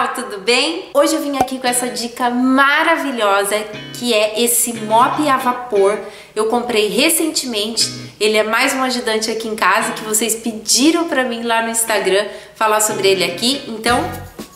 pessoal, tudo bem? Hoje eu vim aqui com essa dica maravilhosa que é esse mop a vapor. Eu comprei recentemente, ele é mais um ajudante aqui em casa que vocês pediram para mim lá no Instagram falar sobre ele aqui, então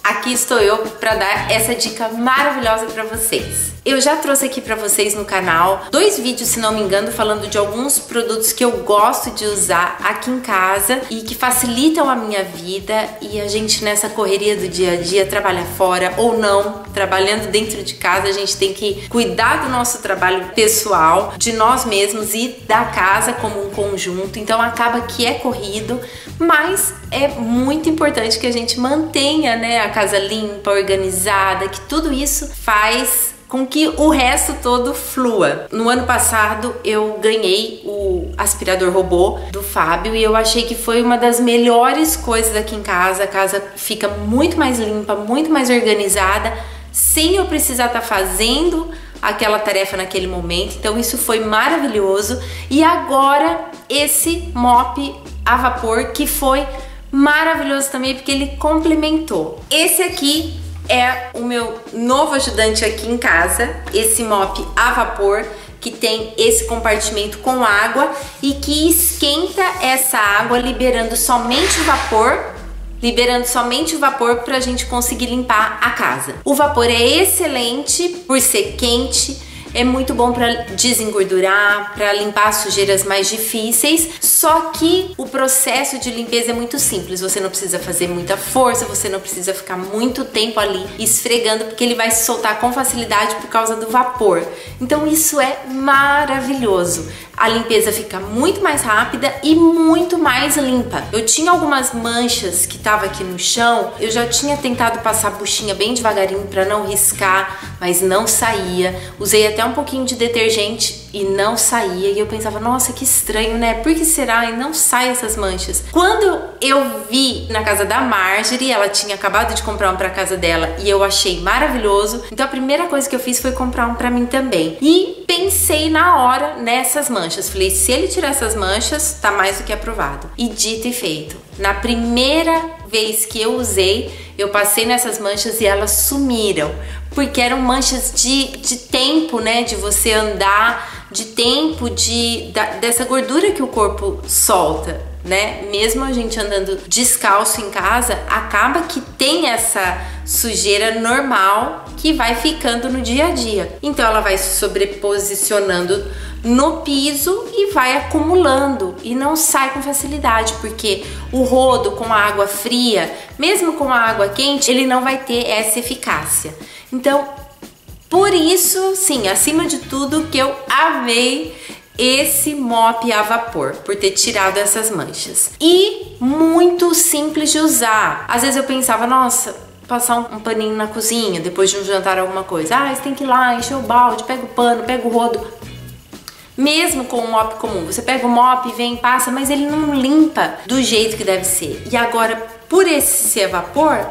aqui estou eu para dar essa dica maravilhosa para vocês. Eu já trouxe aqui para vocês no canal dois vídeos, se não me engano, falando de alguns produtos que eu gosto de usar aqui em casa e que facilitam a minha vida e a gente nessa correria do dia a dia, trabalha fora ou não, trabalhando dentro de casa, a gente tem que cuidar do nosso trabalho pessoal, de nós mesmos e da casa como um conjunto. Então acaba que é corrido, mas é muito importante que a gente mantenha, né, a casa limpa, organizada, que tudo isso faz com que o resto todo flua. No ano passado eu ganhei o aspirador robô do Fábio e eu achei que foi uma das melhores coisas aqui em casa. A casa fica muito mais limpa, muito mais organizada, sem eu precisar estar tá fazendo aquela tarefa naquele momento. Então isso foi maravilhoso. E agora esse mop a vapor que foi maravilhoso também porque ele complementou. Esse aqui é o meu novo ajudante aqui em casa, esse mop a vapor que tem esse compartimento com água e que esquenta essa água liberando somente o vapor liberando somente o vapor para a gente conseguir limpar a casa. O vapor é excelente por ser quente, é muito bom para desengordurar, para limpar sujeiras mais difíceis. Só que o processo de limpeza é muito simples. Você não precisa fazer muita força, você não precisa ficar muito tempo ali esfregando, porque ele vai se soltar com facilidade por causa do vapor. Então isso é maravilhoso a limpeza fica muito mais rápida e muito mais limpa. Eu tinha algumas manchas que tava aqui no chão, eu já tinha tentado passar a buchinha bem devagarinho para não riscar, mas não saía. Usei até um pouquinho de detergente e não saía. E eu pensava, nossa, que estranho, né? Por que será? E não sai essas manchas. Quando eu vi na casa da Marjorie, ela tinha acabado de comprar um para casa dela e eu achei maravilhoso. Então a primeira coisa que eu fiz foi comprar um para mim também. E pensei na hora nessas manchas. Falei, se ele tirar essas manchas, tá mais do que aprovado. E dito e feito. Na primeira vez que eu usei, eu passei nessas manchas e elas sumiram. Porque eram manchas de, de tempo, né? De você andar, de tempo, de, da, dessa gordura que o corpo solta né? Mesmo a gente andando descalço em casa, acaba que tem essa sujeira normal que vai ficando no dia a dia. Então ela vai se sobreposicionando no piso e vai acumulando e não sai com facilidade, porque o rodo com a água fria, mesmo com a água quente, ele não vai ter essa eficácia. Então, por isso, sim, acima de tudo que eu amei esse mop a vapor, por ter tirado essas manchas. E muito simples de usar. Às vezes eu pensava, nossa, passar um, paninho na cozinha depois de um jantar alguma coisa. Ah, você tem que ir lá, encher o balde, pega o pano, pega o rodo. Mesmo com o mop comum, você pega o mop, vem, passa, mas ele não limpa do jeito que deve ser. E agora, por esse ser vapor,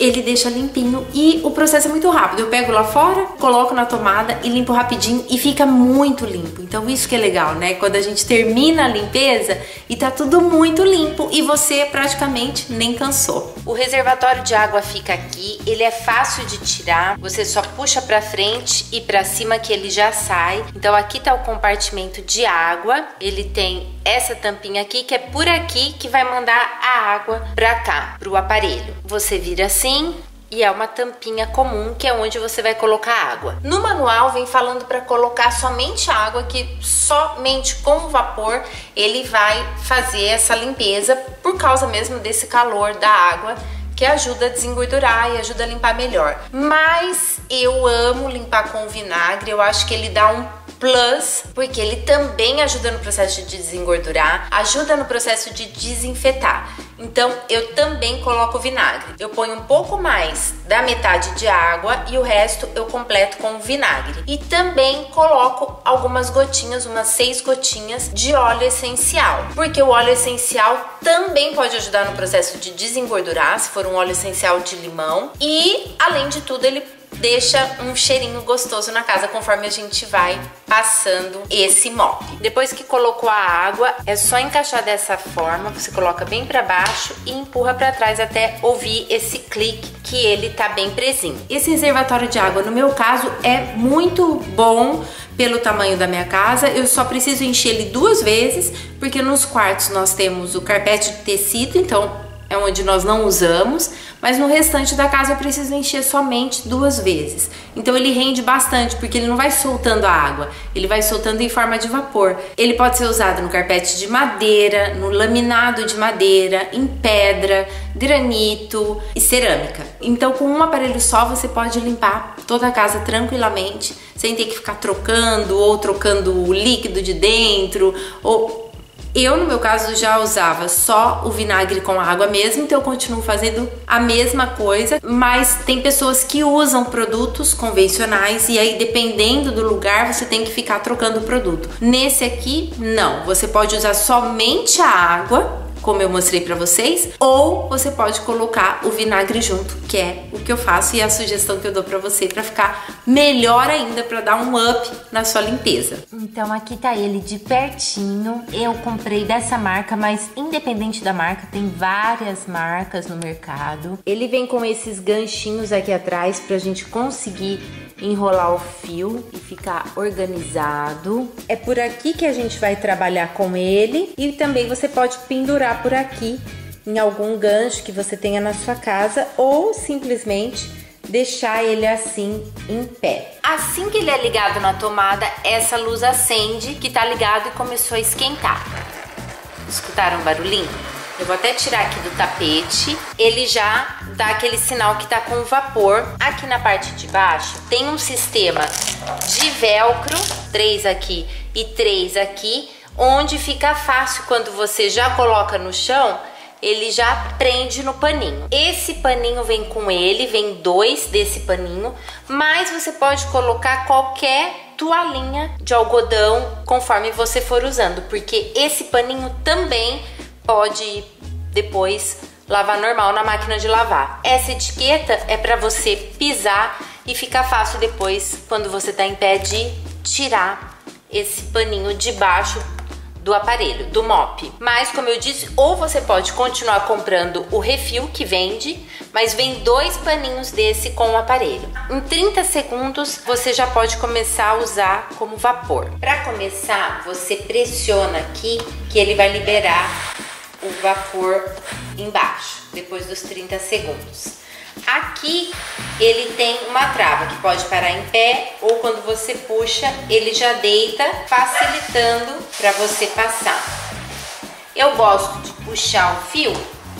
ele deixa limpinho e o processo é muito rápido. Eu pego lá fora, coloco na tomada e limpo rapidinho e fica muito limpo. Então isso que é legal, né? Quando a gente termina a limpeza e tá tudo muito limpo e você praticamente nem cansou. O reservatório de água fica aqui, ele é fácil de tirar, você só puxa para frente e para cima que ele já sai. Então aqui tá o compartimento de água, ele tem essa tampinha aqui que é por aqui que vai mandar a água para cá, pro aparelho. Você vira assim, e é uma tampinha comum que é onde você vai colocar água. No manual vem falando para colocar somente água, que somente com vapor ele vai fazer essa limpeza por causa mesmo desse calor da água que ajuda a desengordurar e ajuda a limpar melhor. Mas eu amo limpar com vinagre, eu acho que ele dá um plus, porque ele também ajuda no processo de desengordurar, ajuda no processo de desinfetar. Então eu também coloco vinagre. Eu ponho um pouco mais da metade de água e o resto eu completo com vinagre. E também coloco algumas gotinhas, umas seis gotinhas de óleo essencial, porque o óleo essencial também pode ajudar no processo de desengordurar, se for um óleo essencial de limão. E além de tudo, ele deixa um cheirinho gostoso na casa conforme a gente vai passando esse mop. Depois que colocou a água, é só encaixar dessa forma, você coloca bem para baixo e empurra para trás até ouvir esse clique que ele tá bem presinho. Esse reservatório de água, no meu caso, é muito bom pelo tamanho da minha casa, eu só preciso encher ele duas vezes, porque nos quartos nós temos o carpete de tecido, então é onde nós não usamos, mas no restante da casa eu preciso encher somente duas vezes. Então ele rende bastante, porque ele não vai soltando a água, ele vai soltando em forma de vapor. Ele pode ser usado no carpete de madeira, no laminado de madeira, em pedra, granito e cerâmica. Então com um aparelho só você pode limpar toda a casa tranquilamente, sem ter que ficar trocando ou trocando o líquido de dentro ou eu, no meu caso, já usava só o vinagre com água mesmo, então eu continuo fazendo a mesma coisa, mas tem pessoas que usam produtos convencionais e aí, dependendo do lugar, você tem que ficar trocando o produto. Nesse aqui, não. Você pode usar somente a água como eu mostrei para vocês, ou você pode colocar o vinagre junto, que é o que eu faço e é a sugestão que eu dou para você para ficar melhor ainda, para dar um up na sua limpeza. Então aqui tá ele de pertinho. Eu comprei dessa marca, mas independente da marca, tem várias marcas no mercado. Ele vem com esses ganchinhos aqui atrás pra gente conseguir enrolar o fio e ficar organizado. É por aqui que a gente vai trabalhar com ele e também você pode pendurar por aqui em algum gancho que você tenha na sua casa ou simplesmente deixar ele assim em pé. Assim que ele é ligado na tomada, essa luz acende que tá ligado e começou a esquentar. Escutaram o barulhinho? Eu vou até tirar aqui do tapete. Ele já dá aquele sinal que tá com vapor. Aqui na parte de baixo tem um sistema de velcro, três aqui e três aqui, onde fica fácil quando você já coloca no chão, ele já prende no paninho. Esse paninho vem com ele, vem dois desse paninho, mas você pode colocar qualquer toalhinha de algodão conforme você for usando, porque esse paninho também pode depois lavar normal na máquina de lavar. Essa etiqueta é para você pisar e ficar fácil depois, quando você está em pé, de tirar esse paninho de baixo do aparelho, do mop. Mas como eu disse, ou você pode continuar comprando o refil que vende, mas vem dois paninhos desse com o aparelho. Em 30 segundos você já pode começar a usar como vapor. Para começar, você pressiona aqui que ele vai liberar o vapor embaixo, depois dos 30 segundos. Aqui ele tem uma trava que pode parar em pé ou quando você puxa, ele já deita, facilitando para você passar. Eu gosto de puxar o fio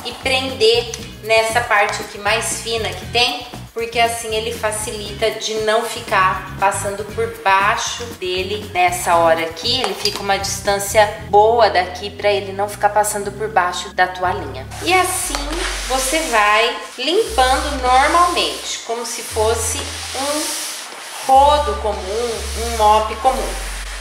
e prender nessa parte aqui mais fina que tem porque assim ele facilita de não ficar passando por baixo dele nessa hora aqui, ele fica uma distância boa daqui para ele não ficar passando por baixo da toalhinha. E assim você vai limpando normalmente, como se fosse um rodo comum, um mop comum.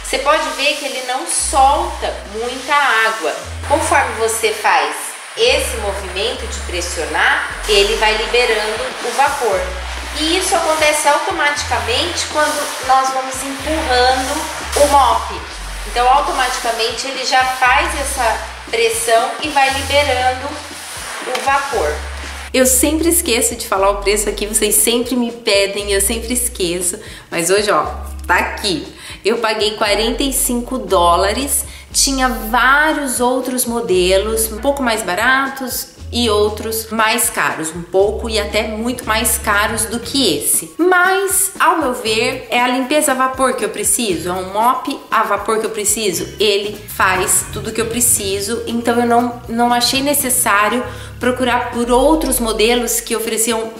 Você pode ver que ele não solta muita água. Conforme você faz esse movimento de pressionar, ele vai liberando o vapor. E isso acontece automaticamente quando nós vamos empurrando o mop. Então, automaticamente ele já faz essa pressão e vai liberando o vapor. Eu sempre esqueço de falar o preço aqui, vocês sempre me pedem, eu sempre esqueço. Mas hoje, ó, tá aqui. Eu paguei 45 dólares tinha vários outros modelos, um pouco mais baratos e outros mais caros, um pouco e até muito mais caros do que esse. Mas, ao meu ver, é a limpeza a vapor que eu preciso, é um mop a vapor que eu preciso. Ele faz tudo que eu preciso, então eu não, não achei necessário procurar por outros modelos que ofereciam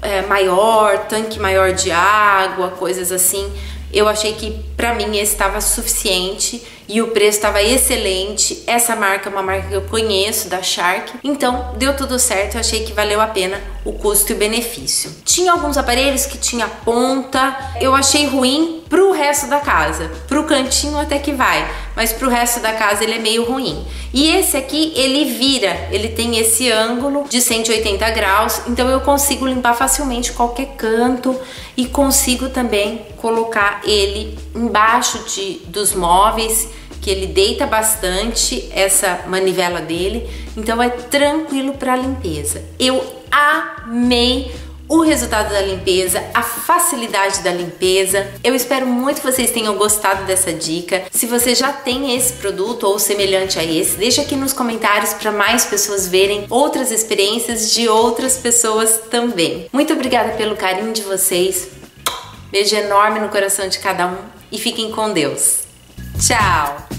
é, maior, tanque maior de água, coisas assim eu achei que para mim estava suficiente e o preço estava excelente. Essa marca é uma marca que eu conheço, da Shark. Então, deu tudo certo, eu achei que valeu a pena o custo e o benefício. Tinha alguns aparelhos que tinha ponta, eu achei ruim Pro resto da casa, pro cantinho até que vai, mas pro resto da casa ele é meio ruim. E esse aqui, ele vira, ele tem esse ângulo de 180 graus, então eu consigo limpar facilmente qualquer canto e consigo também colocar ele embaixo de, dos móveis, que ele deita bastante essa manivela dele, então é tranquilo para limpeza. Eu amei o resultado da limpeza, a facilidade da limpeza. Eu espero muito que vocês tenham gostado dessa dica. Se você já tem esse produto ou semelhante a esse, deixa aqui nos comentários para mais pessoas verem outras experiências de outras pessoas também. Muito obrigada pelo carinho de vocês. Beijo enorme no coração de cada um e fiquem com Deus. Tchau!